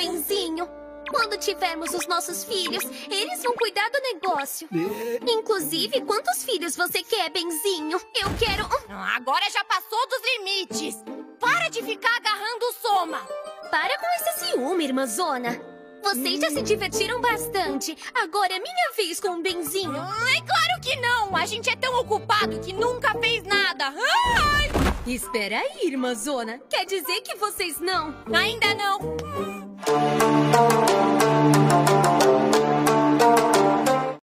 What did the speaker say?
Benzinho. Quando tivermos os nossos filhos, eles vão cuidar do negócio. É. Inclusive, quantos filhos você quer, Benzinho? Eu quero... Agora já passou dos limites. Para de ficar agarrando o Soma. Para com esse ciúme, irmãzona. Vocês já se divertiram bastante. Agora é minha vez com o Benzinho. É claro que não. A gente é tão ocupado que nunca fez nada. Ai! Espera aí, irmãzona. Quer dizer que vocês não? Ainda não.